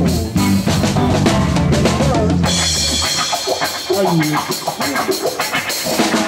Thank you.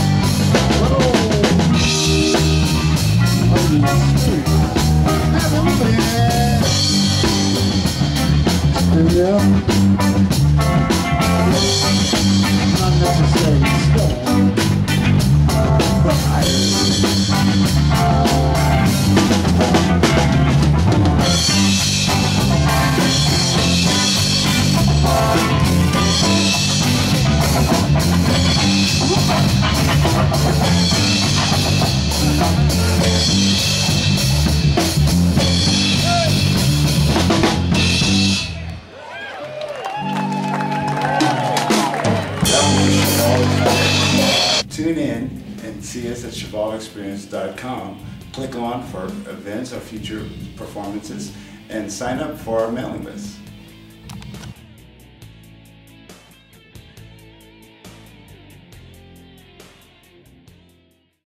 Tune in and see us at shivalexperience.com. Click on for events or future performances and sign up for our mailing list.